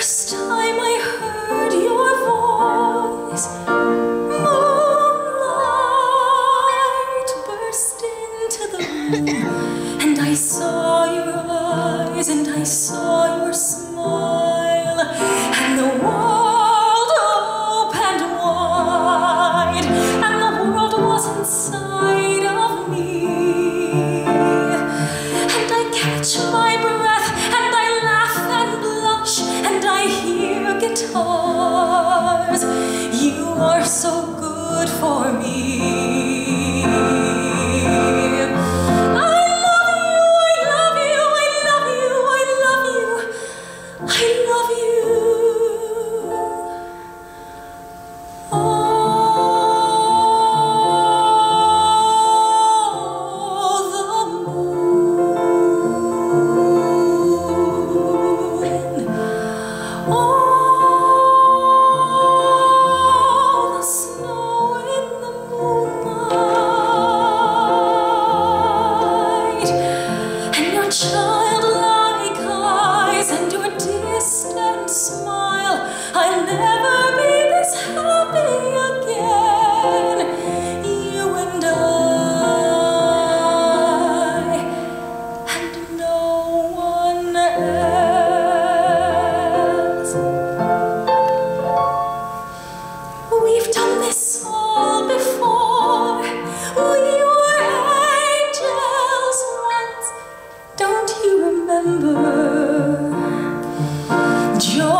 first time I heard your voice, moonlight burst into the room, and I saw your eyes, and I saw your smile. remember. Joy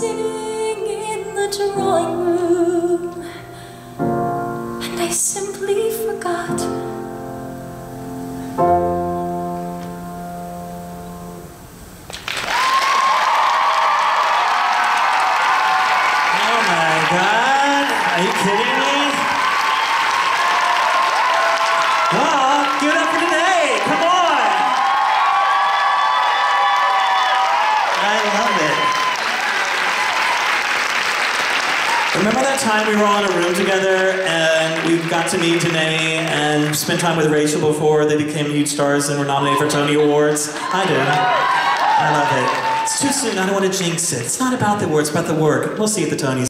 sing in the drawing room, and I simply forgot. remember that time we were all in a room together and we got to meet Denée and spent time with Rachel before they became huge stars and were nominated for Tony Awards? I do. I love it. It's too soon. I don't want to jinx it. It's not about the awards, it's about the work. We'll see at the Tonys.